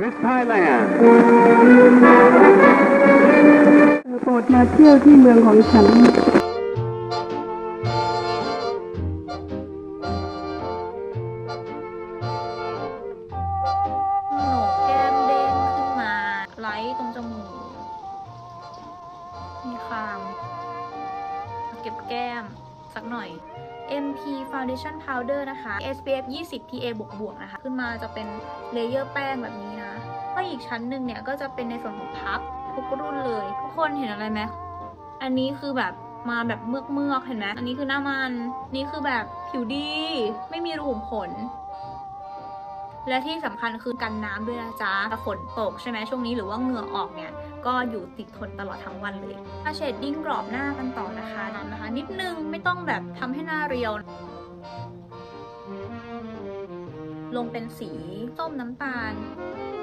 Miss Thailand โปรดมาเที่ยวที่เมืองของฉันโหนกแก้มเด้งขึ้นมา ไลท์ตรงจมูก มีคาง เก็บแก้มสักหน่อย MP Foundation Powder นะคะ SPF 20 PA บวกบวกๆนะคะ ขึ้นมาจะเป็นlayer แป้งแบบนี้นะแล้วอีกชั้นหนึ่งเนี่ยก็จะเป็นในส่วนของพัฟทุกรุ่นเลย ทุกคนเห็นอะไรไหมอันนี้คือแบบมาแบบเมือกเมือกเห็นไหมอันนี้คือหน้ามัน นี่คือแบบผิวดี ไม่มีรูขุมขน และที่สำคัญคือกันน้ำด้วยนะจ๊ะถ้าฝนตกใช่ไหมช่วงนี้หรือว่าเหงื่อออกเนี่ยก็อยู่ติดทนตลอดทั้งวันเลยมา shading กรอบหน้ากันต่อนะคะนั้นนะคะ นิดนึงไม่ต้องแบบทำให้หน้าเรียว ลงเป็นสีส้มน้ำตาล